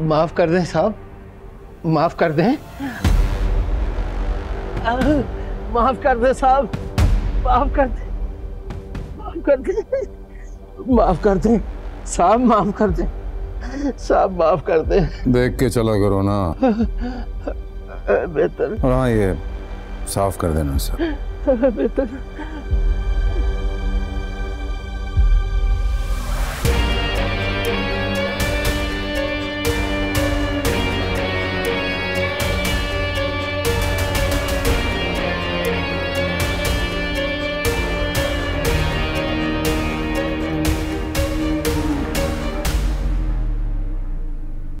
माफ़ कर दें साहब। माफ़ कर दें। माफ़ कर दें साहब। माफ़ कर दें। माफ़ कर दें। माफ़ कर दें। साहब माफ़ कर दें। साहब माफ़ कर दें। देख के चला करो ना। बेहतर। हाँ ये साफ़ कर देना सर। बेहतर।